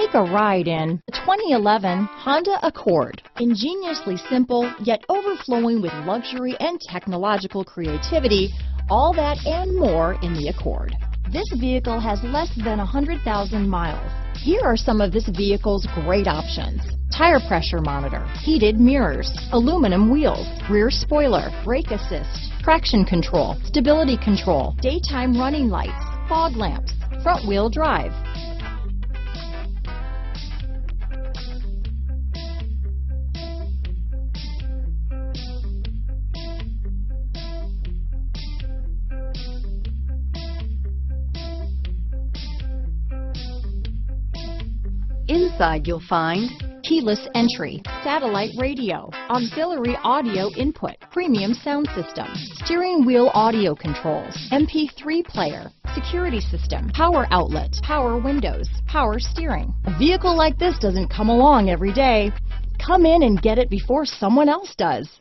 Take a ride in the 2011 Honda Accord. Ingeniously simple, yet overflowing with luxury and technological creativity, all that and more in the Accord. This vehicle has less than 100,000 miles. Here are some of this vehicle's great options. Tire pressure monitor, heated mirrors, aluminum wheels, rear spoiler, brake assist, traction control, stability control, daytime running lights, fog lamps, front wheel drive, Inside you'll find keyless entry, satellite radio, auxiliary audio input, premium sound system, steering wheel audio controls, MP3 player, security system, power outlet, power windows, power steering. A vehicle like this doesn't come along every day. Come in and get it before someone else does.